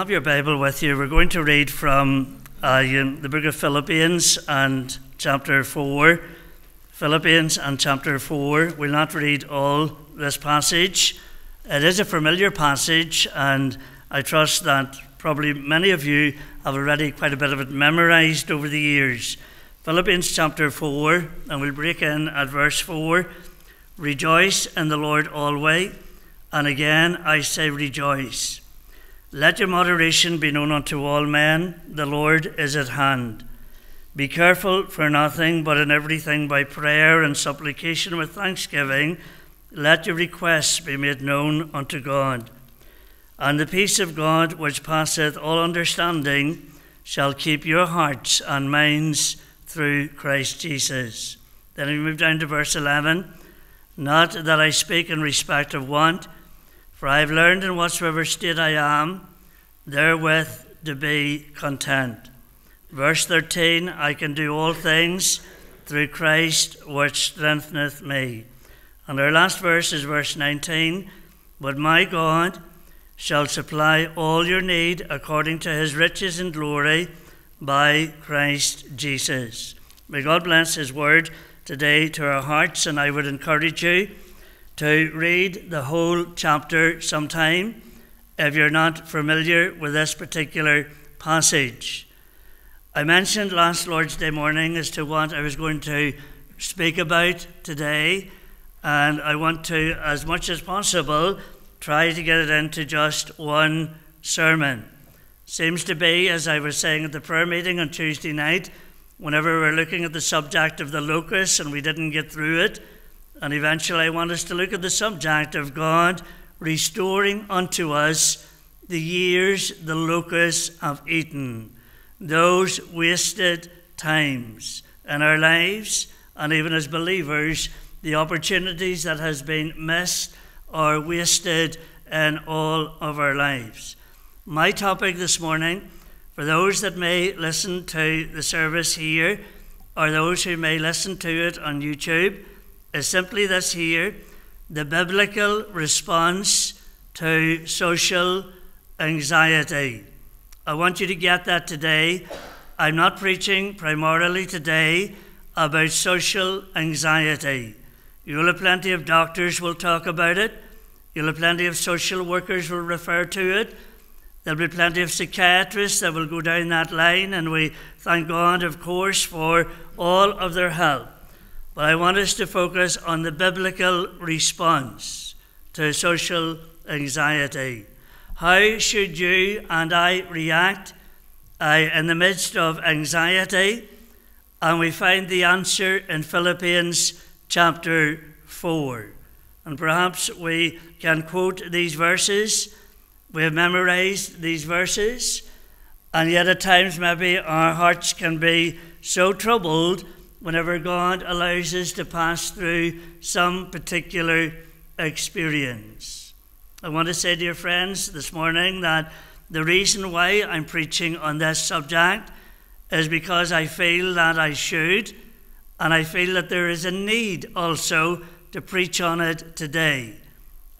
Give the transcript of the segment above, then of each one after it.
Have your Bible with you, we're going to read from uh, the book of Philippians and chapter 4. Philippians and chapter 4. We'll not read all this passage. It is a familiar passage, and I trust that probably many of you have already quite a bit of it memorized over the years. Philippians chapter 4, and we'll break in at verse 4. Rejoice in the Lord always, and again I say rejoice. Let your moderation be known unto all men. The Lord is at hand. Be careful for nothing, but in everything by prayer and supplication with thanksgiving, let your requests be made known unto God. And the peace of God, which passeth all understanding, shall keep your hearts and minds through Christ Jesus. Then we move down to verse 11. Not that I speak in respect of want for I have learned in whatsoever state I am, therewith to be content. Verse 13 I can do all things through Christ which strengtheneth me. And our last verse is verse 19 But my God shall supply all your need according to his riches and glory by Christ Jesus. May God bless his word today to our hearts, and I would encourage you to read the whole chapter sometime if you're not familiar with this particular passage. I mentioned last Lord's Day morning as to what I was going to speak about today, and I want to, as much as possible, try to get it into just one sermon. Seems to be, as I was saying at the prayer meeting on Tuesday night, whenever we we're looking at the subject of the locust and we didn't get through it, and eventually, I want us to look at the subject of God restoring unto us the years the locusts have eaten, those wasted times in our lives, and even as believers, the opportunities that has been missed or wasted in all of our lives. My topic this morning, for those that may listen to the service here, or those who may listen to it on YouTube, is simply this here the biblical response to social anxiety. I want you to get that today. I'm not preaching primarily today about social anxiety. You'll have plenty of doctors will talk about it. You'll have plenty of social workers will refer to it. There'll be plenty of psychiatrists that will go down that line, and we thank God, of course, for all of their help. But I want us to focus on the biblical response to social anxiety. How should you and I react uh, in the midst of anxiety? And we find the answer in Philippians chapter 4. And perhaps we can quote these verses. We have memorized these verses. And yet, at times, maybe our hearts can be so troubled whenever God allows us to pass through some particular experience. I want to say, dear friends, this morning that the reason why I'm preaching on this subject is because I feel that I should, and I feel that there is a need also to preach on it today.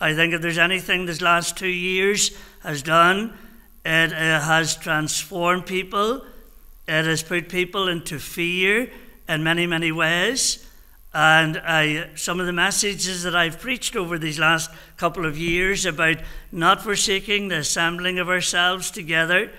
I think if there's anything this last two years has done, it has transformed people, it has put people into fear in many, many ways. And I, some of the messages that I've preached over these last couple of years about not forsaking the assembling of ourselves together,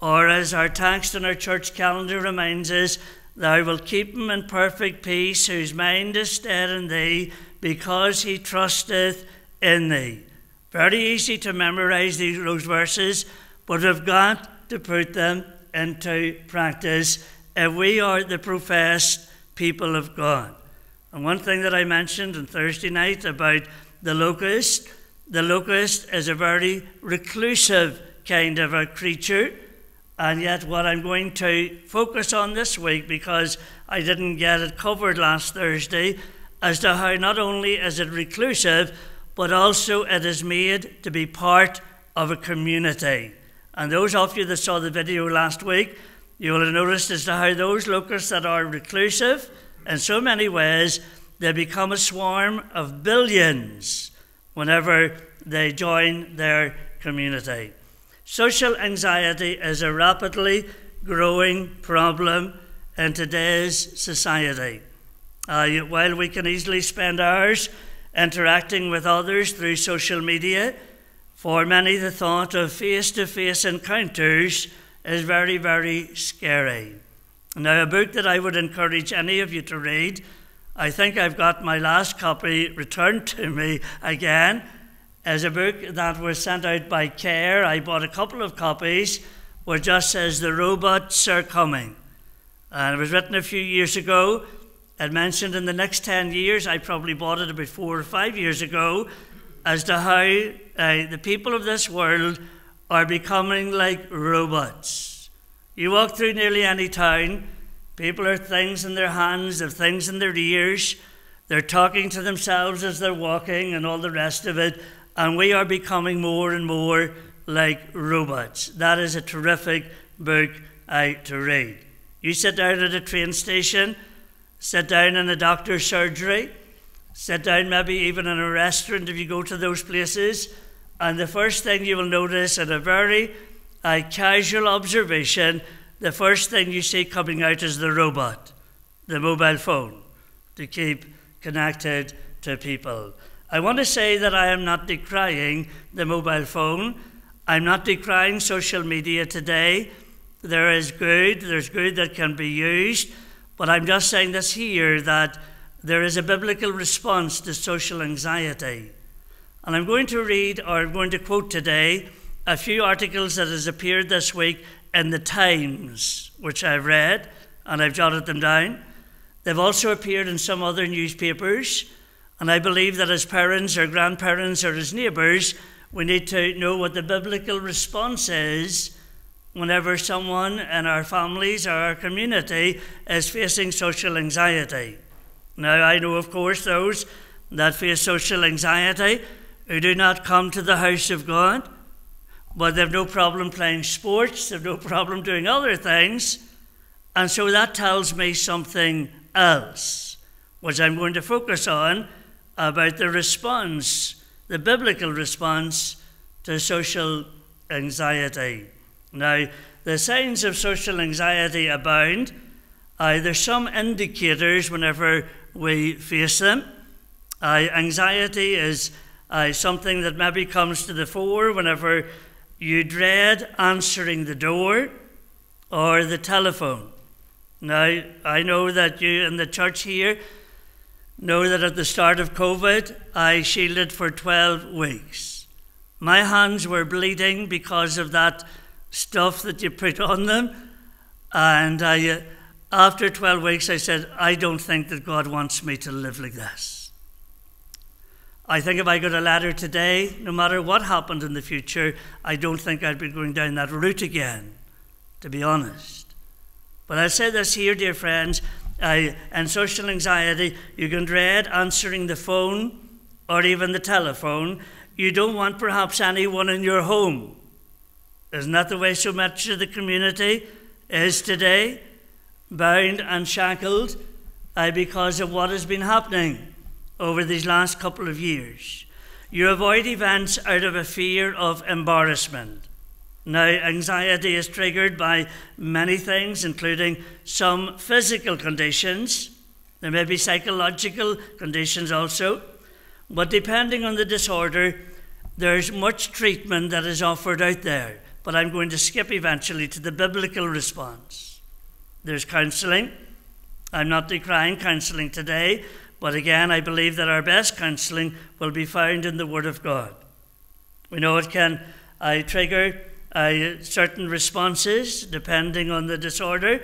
or as our text in our church calendar reminds us, Thou wilt keep him in perfect peace, whose mind is stayed in thee, because he trusteth in thee. Very easy to memorize these, those verses, but we've got to put them into practice if we are the professed people of God. And one thing that I mentioned on Thursday night about the locust the locust is a very reclusive kind of a creature. And yet, what I'm going to focus on this week, because I didn't get it covered last Thursday, as to how not only is it reclusive, but also it is made to be part of a community. And those of you that saw the video last week you will have noticed as to how those locusts that are reclusive, in so many ways, they become a swarm of billions whenever they join their community. Social anxiety is a rapidly growing problem in today's society. Uh, while we can easily spend hours interacting with others through social media, for many the thought of face to face encounters is very, very scary. Now, a book that I would encourage any of you to read, I think I've got my last copy returned to me again, is a book that was sent out by CARE. I bought a couple of copies where it just says, The Robots Are Coming. And it was written a few years ago. It mentioned in the next 10 years, I probably bought it about four or five years ago, as to how uh, the people of this world are becoming like robots. You walk through nearly any town, people have things in their hands, have things in their ears, they're talking to themselves as they're walking, and all the rest of it, and we are becoming more and more like robots. That is a terrific book uh, to read. You sit down at a train station, sit down in a doctor's surgery, sit down maybe even in a restaurant if you go to those places, and the first thing you will notice in a very uh, casual observation, the first thing you see coming out is the robot, the mobile phone, to keep connected to people. I want to say that I am not decrying the mobile phone. I'm not decrying social media today. There is good, there's good that can be used, but I'm just saying this here that there is a biblical response to social anxiety. And I'm going to read, or I'm going to quote today, a few articles that has appeared this week in the Times, which I've read and I've jotted them down. They've also appeared in some other newspapers, and I believe that as parents or grandparents or as neighbours, we need to know what the biblical response is whenever someone in our families or our community is facing social anxiety. Now, I know, of course, those that face social anxiety who do not come to the house of God, but they've no problem playing sports, they've no problem doing other things. And so that tells me something else, which I'm going to focus on about the response, the biblical response to social anxiety. Now, the signs of social anxiety abound. Uh, there's some indicators whenever we face them. Uh, anxiety is uh, something that maybe comes to the fore whenever you dread answering the door or the telephone. Now, I know that you in the church here know that at the start of COVID, I shielded for 12 weeks. My hands were bleeding because of that stuff that you put on them. And I, uh, after 12 weeks, I said, I don't think that God wants me to live like this. I think if I got a ladder today, no matter what happened in the future, I don't think I'd be going down that route again, to be honest. But I say this here, dear friends, I, and social anxiety, you can dread answering the phone or even the telephone. You don't want perhaps anyone in your home isn't that the way so much of the community is today? Bound and shackled uh, because of what has been happening over these last couple of years. You avoid events out of a fear of embarrassment. Now, anxiety is triggered by many things, including some physical conditions. There may be psychological conditions also. But depending on the disorder, there's much treatment that is offered out there but I'm going to skip eventually to the biblical response. There's counseling. I'm not decrying counseling today, but again, I believe that our best counseling will be found in the Word of God. We know it can uh, trigger uh, certain responses depending on the disorder,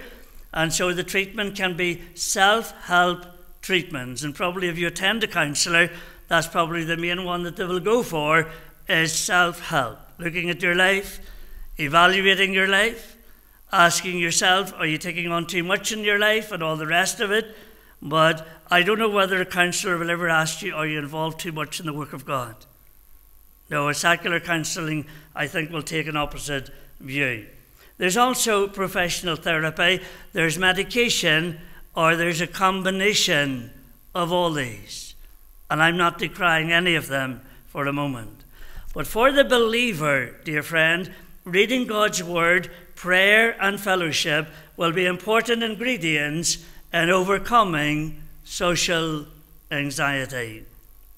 and so the treatment can be self help treatments. And probably if you attend a counsellor, that's probably the main one that they will go for is self help. Looking at your life, evaluating your life, asking yourself, are you taking on too much in your life and all the rest of it? But I don't know whether a counsellor will ever ask you, are you involved too much in the work of God? No, a secular counselling, I think, will take an opposite view. There's also professional therapy, there's medication, or there's a combination of all these. And I'm not decrying any of them for a moment. But for the believer, dear friend, reading God's Word, prayer, and fellowship will be important ingredients in overcoming social anxiety.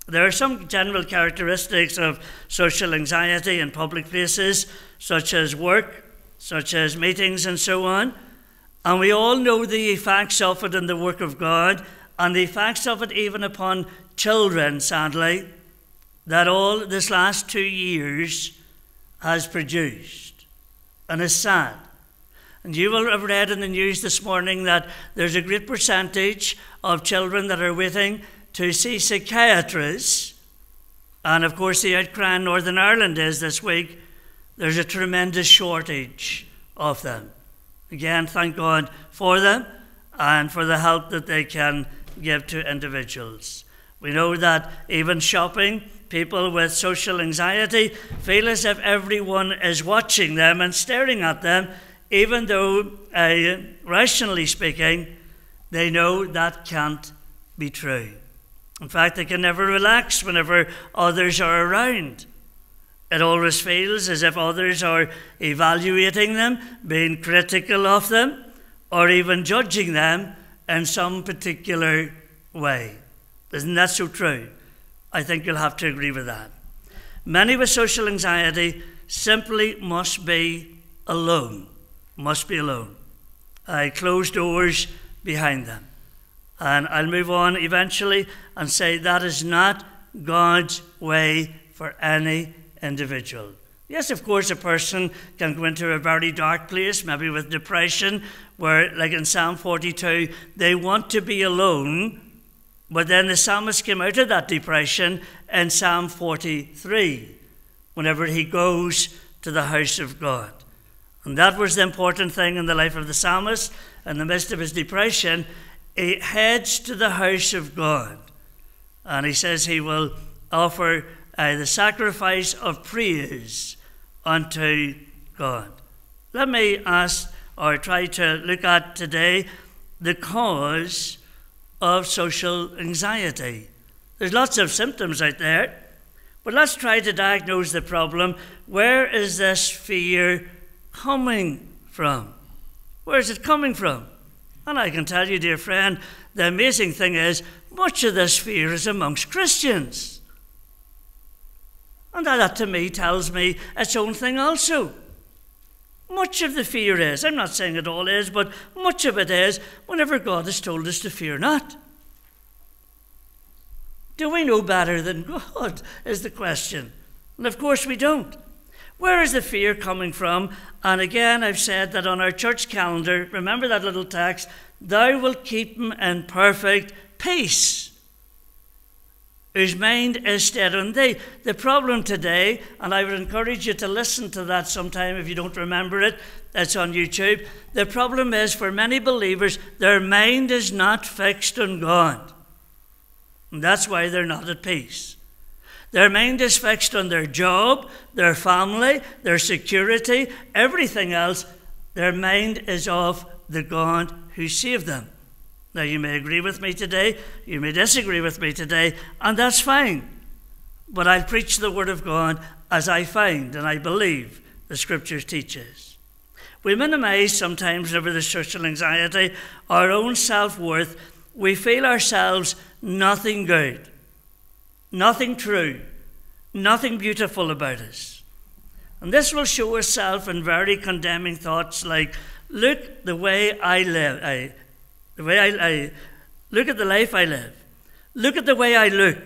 There are some general characteristics of social anxiety in public places, such as work, such as meetings, and so on. And we all know the effects of it in the work of God, and the effects of it even upon children, sadly, that all this last two years has produced. And it's sad. And you will have read in the news this morning that there's a great percentage of children that are waiting to see psychiatrists. And of course, the outcry in Northern Ireland is this week there's a tremendous shortage of them. Again, thank God for them and for the help that they can give to individuals. We know that even shopping, people with social anxiety feel as if everyone is watching them and staring at them, even though, uh, rationally speaking, they know that can't be true. In fact, they can never relax whenever others are around. It always feels as if others are evaluating them, being critical of them, or even judging them in some particular way. Isn't that so true? I think you'll have to agree with that. Many with social anxiety simply must be alone, must be alone. I close doors behind them. And I'll move on eventually and say that is not God's way for any individual. Yes, of course, a person can go into a very dark place, maybe with depression, where, like in Psalm 42, they want to be alone but then the psalmist came out of that depression in Psalm 43, whenever he goes to the house of God. And that was the important thing in the life of the psalmist. In the midst of his depression, he heads to the house of God. And he says he will offer uh, the sacrifice of praise unto God. Let me ask or try to look at today the cause of social anxiety. There's lots of symptoms out there, but let's try to diagnose the problem. Where is this fear coming from? Where is it coming from? And I can tell you, dear friend, the amazing thing is, much of this fear is amongst Christians. And that to me tells me its own thing also. Much of the fear is, I'm not saying it all is, but much of it is whenever God has told us to fear not. Do we know better than God? Is the question. And of course we don't. Where is the fear coming from? And again, I've said that on our church calendar, remember that little text, Thou wilt keep him in perfect peace whose mind is stayed on thee. The problem today, and I would encourage you to listen to that sometime if you don't remember it, it's on YouTube. The problem is for many believers, their mind is not fixed on God. And that's why they're not at peace. Their mind is fixed on their job, their family, their security, everything else. Their mind is of the God who saved them. Now, you may agree with me today, you may disagree with me today, and that's fine. But I'll preach the Word of God as I find and I believe the Scriptures teaches. We minimize sometimes over the social anxiety, our own self worth. We feel ourselves nothing good, nothing true, nothing beautiful about us. And this will show itself in very condemning thoughts like, look the way I live. I, the way I, I look at the life I live, look at the way I look.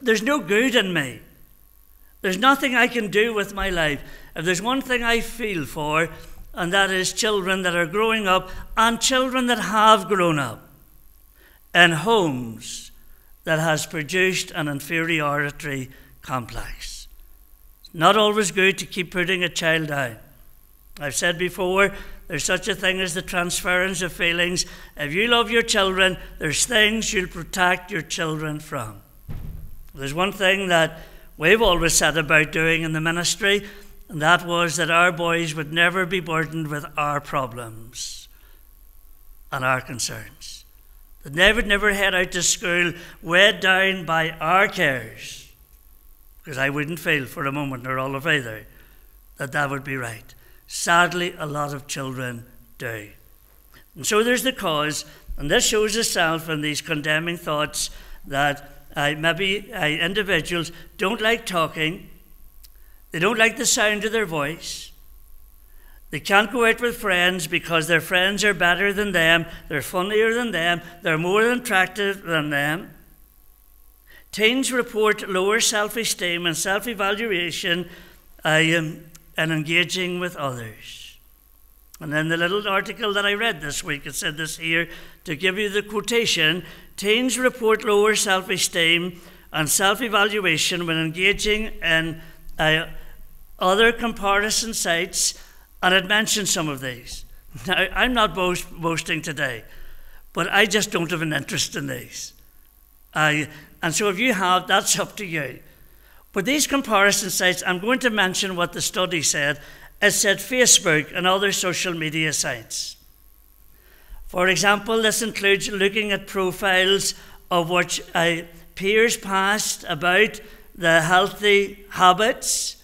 There's no good in me. There's nothing I can do with my life. If there's one thing I feel for, and that is children that are growing up and children that have grown up in homes that has produced an inferiority complex. It's not always good to keep putting a child down. I've said before, there's such a thing as the transference of feelings. If you love your children, there's things you'll protect your children from. There's one thing that we've always said about doing in the ministry, and that was that our boys would never be burdened with our problems and our concerns. That would never head out to school weighed down by our cares, because I wouldn't feel for a moment, nor all of either that that would be right. Sadly, a lot of children do. And so there's the cause, and this shows itself in these condemning thoughts that uh, maybe uh, individuals don't like talking, they don't like the sound of their voice. They can't go out with friends because their friends are better than them, they're funnier than them, they're more attractive than them. Teens report lower self esteem and self evaluation uh, in engaging with others. And then the little article that I read this week, it said this here to give you the quotation teens report lower self esteem and self evaluation when engaging in uh, other comparison sites, and it mentioned some of these. Now, I'm not boast, boasting today, but I just don't have an interest in these. I, and so if you have, that's up to you. But these comparison sites, I'm going to mention what the study said. It said Facebook and other social media sites. For example, this includes looking at profiles of what uh, peers past about the healthy habits,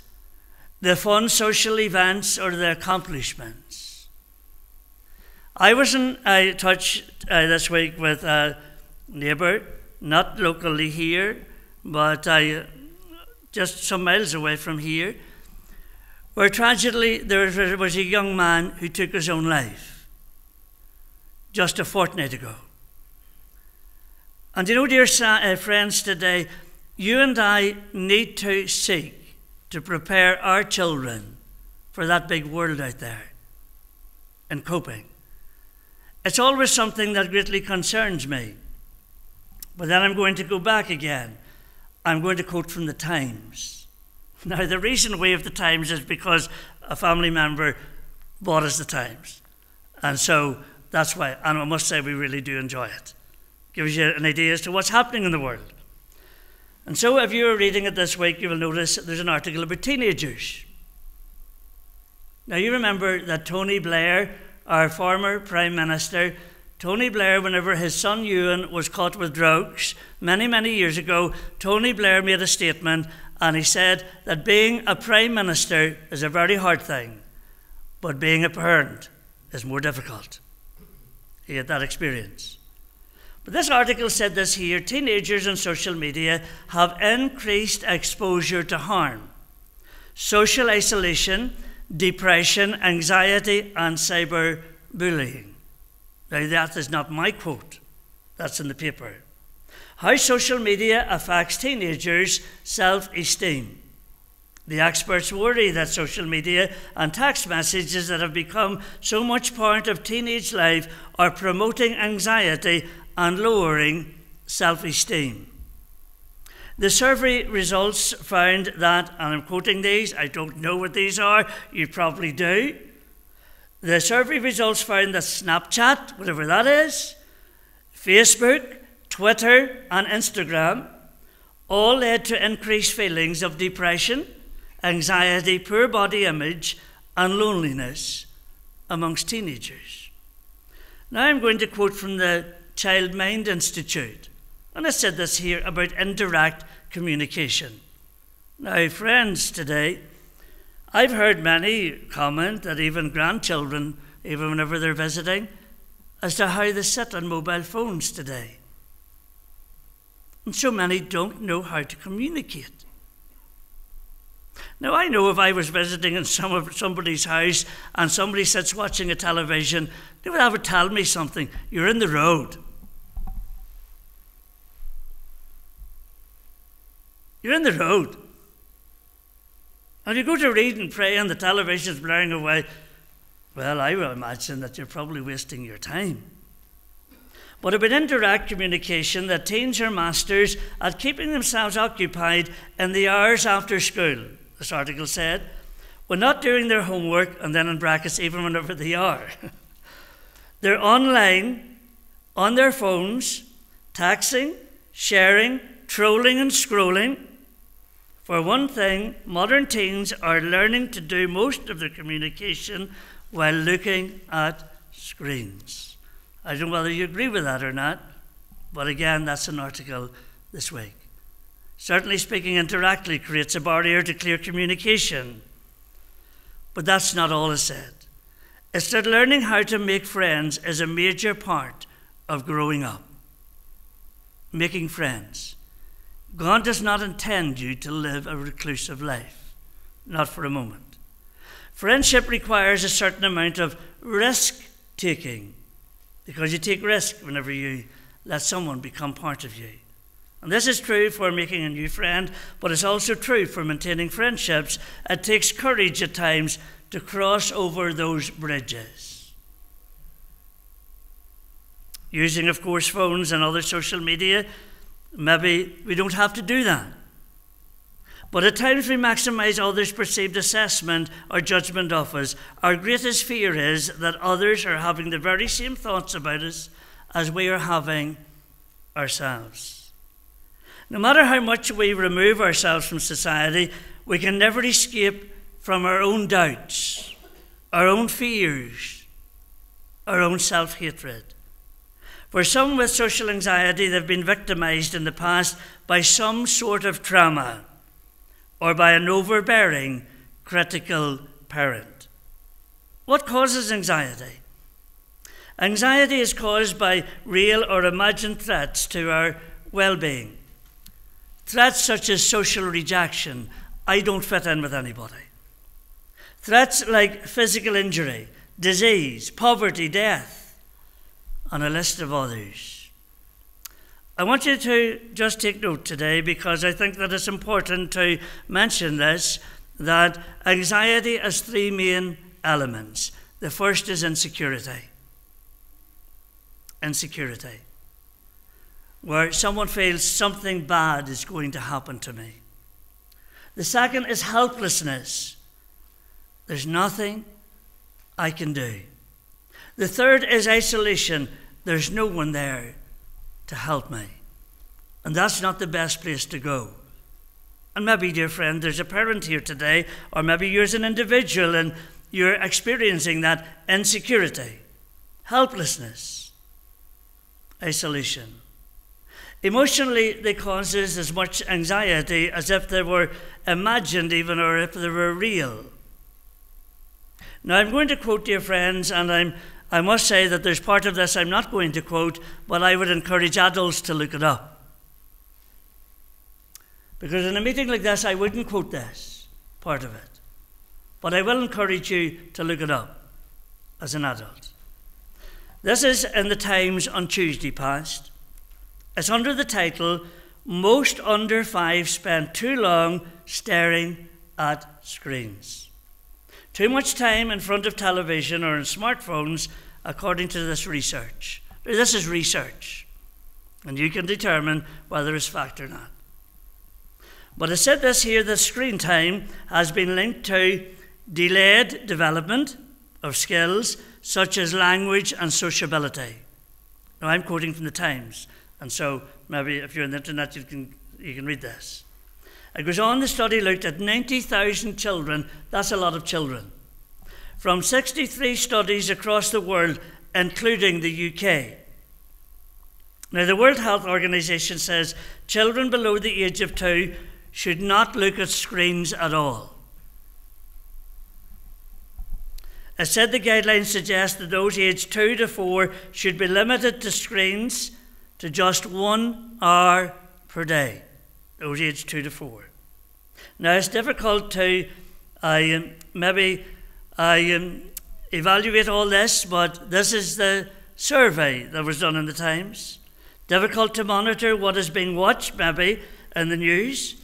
the fun social events, or the accomplishments. I was in uh, touch uh, this week with a neighbour not locally here, but I, just some miles away from here, where tragically there was a young man who took his own life just a fortnight ago. And you know, dear uh, friends, today, you and I need to seek to prepare our children for that big world out there and coping. It's always something that greatly concerns me. But then I'm going to go back again. I'm going to quote from the Times. Now, the reason we have the Times is because a family member bought us the Times. And so that's why, and I must say, we really do enjoy it. Gives you an idea as to what's happening in the world. And so, if you're reading it this week, you will notice there's an article about teenagers. Now, you remember that Tony Blair, our former Prime Minister, Tony Blair, whenever his son Euan was caught with drugs many, many years ago, Tony Blair made a statement and he said that being a Prime Minister is a very hard thing, but being a parent is more difficult. He had that experience. But this article said this here teenagers and social media have increased exposure to harm, social isolation, depression, anxiety, and cyberbullying. Now, that is not my quote, that's in the paper. How social media affects teenagers' self esteem. The experts worry that social media and text messages that have become so much part of teenage life are promoting anxiety and lowering self esteem. The survey results found that, and I'm quoting these, I don't know what these are, you probably do. The survey results found that Snapchat, whatever that is, Facebook, Twitter, and Instagram all led to increased feelings of depression, anxiety, poor body image, and loneliness amongst teenagers. Now I'm going to quote from the Child Mind Institute. And I said this here about indirect communication. Now, friends, today, I've heard many comment that even grandchildren, even whenever they're visiting, as to how they sit on mobile phones today. And so many don't know how to communicate. Now, I know if I was visiting in some of somebody's house and somebody sits watching a television, they would have to tell me something. You're in the road. You're in the road. And you go to read and pray and the television's blaring away, well, I will imagine that you're probably wasting your time. But about indirect communication, that teens are masters at keeping themselves occupied in the hours after school, this article said, when not doing their homework, and then in brackets, even whenever they are. They're online, on their phones, texting, sharing, trolling, and scrolling for one thing, modern teens are learning to do most of their communication while looking at screens. I don't know whether you agree with that or not, but again, that's an article this week. Certainly, speaking indirectly creates a barrier to clear communication. But that's not all it said. It said learning how to make friends is a major part of growing up. Making friends. God does not intend you to live a reclusive life, not for a moment. Friendship requires a certain amount of risk taking because you take risk whenever you let someone become part of you. And this is true for making a new friend, but it's also true for maintaining friendships. It takes courage at times to cross over those bridges. Using, of course, phones and other social media, maybe we don't have to do that. But at times we maximize others' perceived assessment or judgment of us. Our greatest fear is that others are having the very same thoughts about us as we are having ourselves. No matter how much we remove ourselves from society, we can never escape from our own doubts, our own fears, our own self hatred. For some with social anxiety, they've been victimized in the past by some sort of trauma or by an overbearing, critical parent. What causes anxiety? Anxiety is caused by real or imagined threats to our well being. Threats such as social rejection, I don't fit in with anybody. Threats like physical injury, disease, poverty, death, and a list of others. I want you to just take note today because I think that it's important to mention this that anxiety has three main elements. The first is insecurity. Insecurity. Where someone feels something bad is going to happen to me. The second is helplessness. There's nothing I can do. The third is isolation. There's no one there to help me. And that's not the best place to go. And maybe, dear friend, there's a parent here today, or maybe you're an individual and you're experiencing that insecurity, helplessness, isolation. Emotionally, they causes as much anxiety as if they were imagined, even or if they were real. Now, I'm going to quote, dear friends, and I'm, I must say that there's part of this I'm not going to quote, but I would encourage adults to look it up. Because in a meeting like this, I wouldn't quote this part of it. But I will encourage you to look it up as an adult. This is in the Times on Tuesday past. It's under the title Most Under Five Spend Too Long Staring at Screens. Too much time in front of television or in smartphones, according to this research. This is research, and you can determine whether it's fact or not. But it said this here that screen time has been linked to delayed development of skills such as language and sociability. Now, I'm quoting from the Times, and so maybe if you're on the internet, you can, you can read this. It goes on, the study looked at 90,000 children, that's a lot of children, from 63 studies across the world, including the UK. Now, the World Health Organization says children below the age of two should not look at screens at all. It said the guidelines suggest that those aged two to four should be limited to screens to just one hour per day those aged two to four. Now, it's difficult to uh, maybe uh, evaluate all this, but this is the survey that was done in the Times. Difficult to monitor what is being watched, maybe, in the news.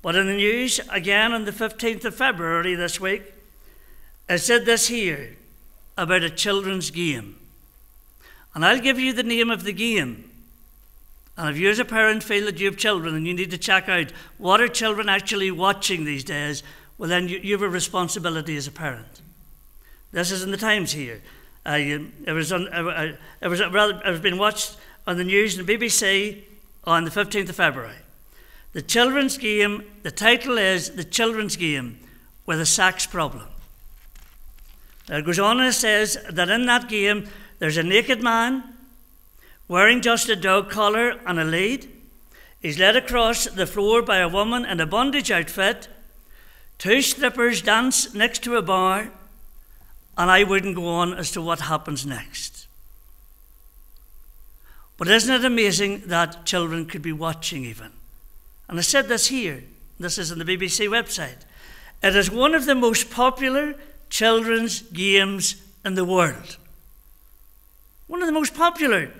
But in the news, again on the 15th of February this week, it said this here about a children's game. And I'll give you the name of the game and if you as a parent feel that you have children and you need to check out what are children actually watching these days, well, then you, you have a responsibility as a parent. This is in the Times here. Uh, it, was on, uh, uh, it, was, it was being watched on the news in the BBC on the 15th of February. The children's game, the title is The Children's Game with a Sex Problem. Now it goes on and says that in that game there's a naked man wearing just a dog collar and a lead. He's led across the floor by a woman in a bondage outfit. two strippers dance next to a bar, and I wouldn't go on as to what happens next. But isn't it amazing that children could be watching even? And I said this here, this is on the BBC website. It is one of the most popular children's games in the world. One of the most popular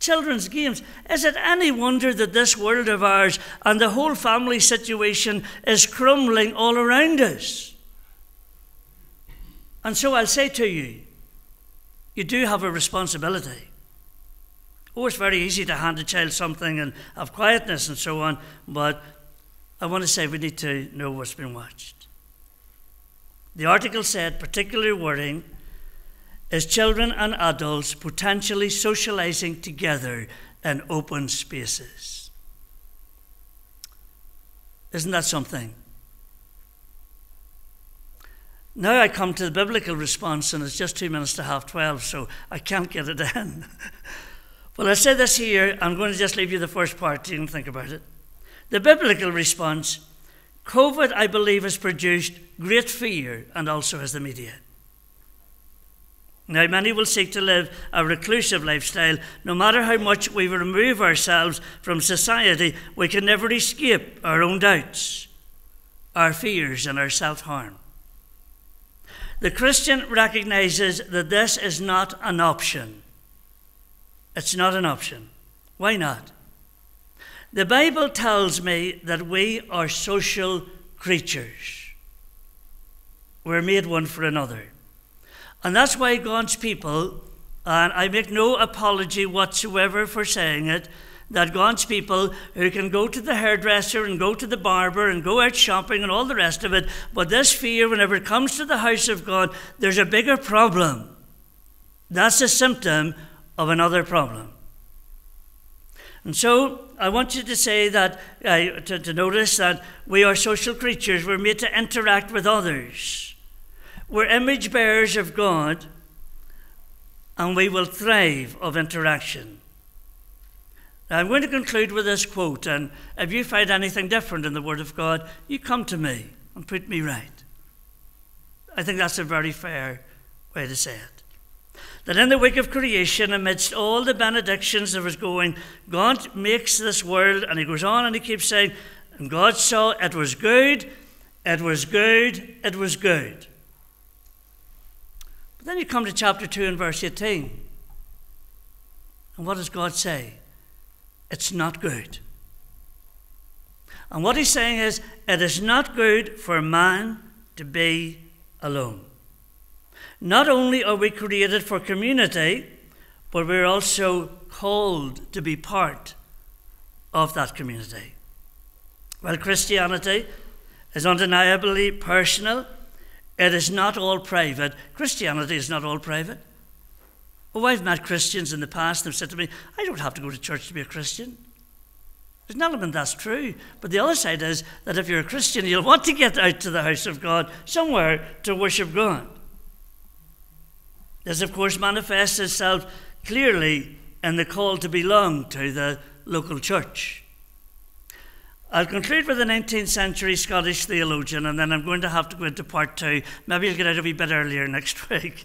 children's games. Is it any wonder that this world of ours and the whole family situation is crumbling all around us? And so I'll say to you, you do have a responsibility. Oh, it's very easy to hand a child something and have quietness and so on, but I want to say we need to know what's been watched. The article said, particularly worrying, is children and adults potentially socializing together in open spaces. Isn't that something? Now I come to the biblical response, and it's just two minutes to half twelve, so I can't get it in. well, I say this here, I'm going to just leave you the first part, you can think about it. The biblical response COVID, I believe, has produced great fear, and also has the media. Now, many will seek to live a reclusive lifestyle. No matter how much we remove ourselves from society, we can never escape our own doubts, our fears, and our self harm. The Christian recognizes that this is not an option. It's not an option. Why not? The Bible tells me that we are social creatures. We're made one for another. And that's why God's people, and I make no apology whatsoever for saying it, that God's people who can go to the hairdresser and go to the barber and go out shopping and all the rest of it, but this fear, whenever it comes to the house of God, there's a bigger problem. That's a symptom of another problem. And so I want you to say that, uh, to, to notice that we are social creatures. We're made to interact with others. We're image bearers of God, and we will thrive of interaction. Now, I'm going to conclude with this quote, and if you find anything different in the Word of God, you come to me and put me right. I think that's a very fair way to say it. That in the week of creation, amidst all the benedictions that was going, God makes this world, and He goes on and He keeps saying, and God saw it was good, it was good, it was good. But then you come to chapter 2 and verse 18. And what does God say? It's not good. And what he's saying is, it is not good for man to be alone. Not only are we created for community, but we're also called to be part of that community. Well, Christianity is undeniably personal it is not all private. Christianity is not all private. Oh, I've met Christians in the past have said to me, I don't have to go to church to be a Christian. There's an element that's true. But the other side is that if you're a Christian, you'll want to get out to the house of God somewhere to worship God. This, of course, manifests itself clearly in the call to belong to the local church. I'll conclude with a 19th century Scottish theologian, and then I'm going to have to go into part two. Maybe I'll get out a wee bit earlier next week.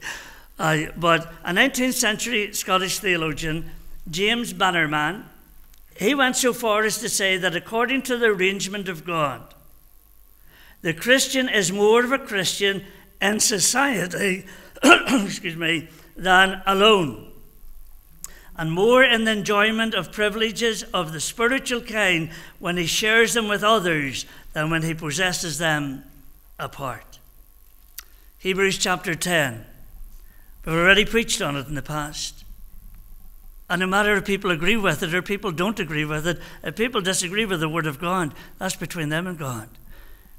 Uh, but a 19th century Scottish theologian, James Bannerman, he went so far as to say that according to the arrangement of God, the Christian is more of a Christian in society, excuse me, than alone and more in the enjoyment of privileges of the spiritual kind when he shares them with others than when he possesses them apart. Hebrews chapter 10. We've already preached on it in the past. And no matter if people agree with it or people don't agree with it, if people disagree with the Word of God, that's between them and God.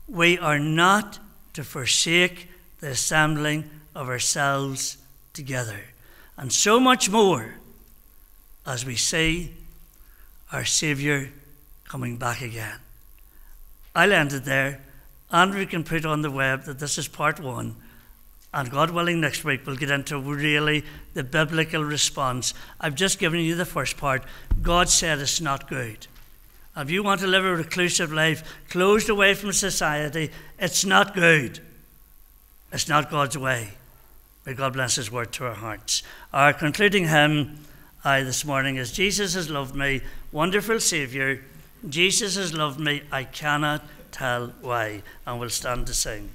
We are not to forsake the assembling of ourselves together. And so much more as we see our Saviour coming back again. I'll end it there. Andrew can put on the web that this is part one. And God willing, next week we'll get into really the biblical response. I've just given you the first part. God said it's not good. If you want to live a reclusive life, closed away from society, it's not good. It's not God's way. May God bless His word to our hearts. Our concluding hymn I this morning is Jesus has loved me, wonderful Saviour. Jesus has loved me, I cannot tell why. And we'll stand to sing.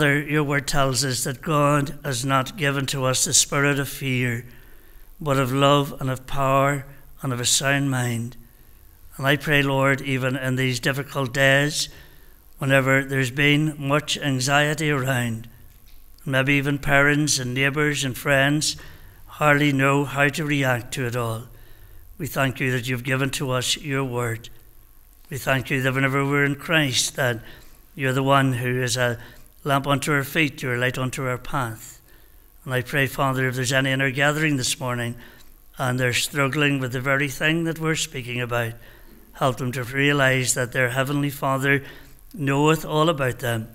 Father, your word tells us that God has not given to us the spirit of fear, but of love and of power and of a sound mind. And I pray, Lord, even in these difficult days, whenever there's been much anxiety around, maybe even parents and neighbours and friends hardly know how to react to it all. We thank you that you've given to us your word. We thank you that whenever we're in Christ, that you're the one who is a lamp unto our feet, your light unto our path. And I pray, Father, if there's any in our gathering this morning and they're struggling with the very thing that we're speaking about, help them to realize that their Heavenly Father knoweth all about them.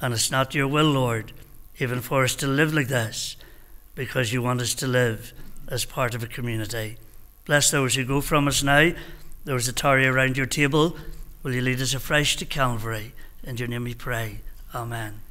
And it's not your will, Lord, even for us to live like this, because you want us to live as part of a community. Bless those who go from us now, those that tarry around your table. Will you lead us afresh to Calvary? In your name we pray. Amen.